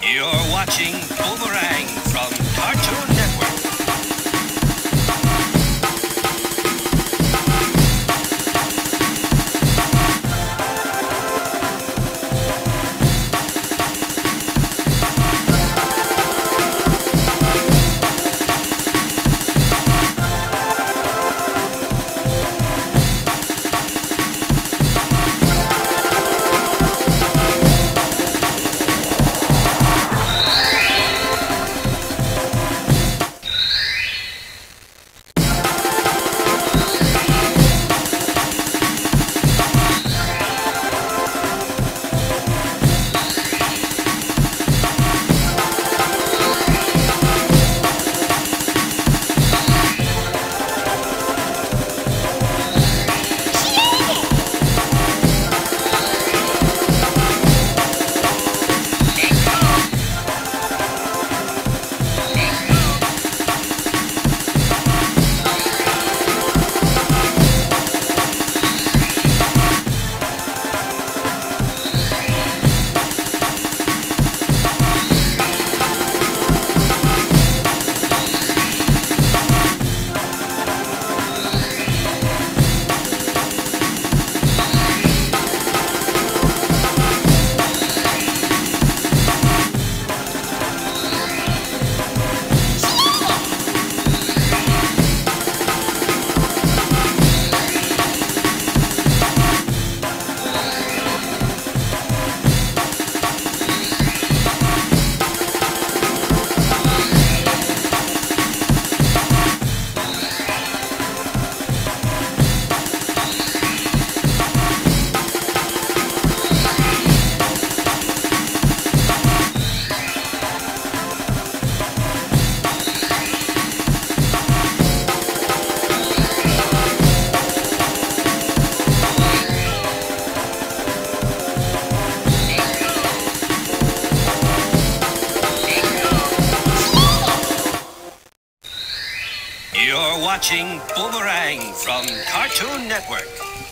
You're watching Boomerang from Cartoon Network. Watching Boomerang from Cartoon Network.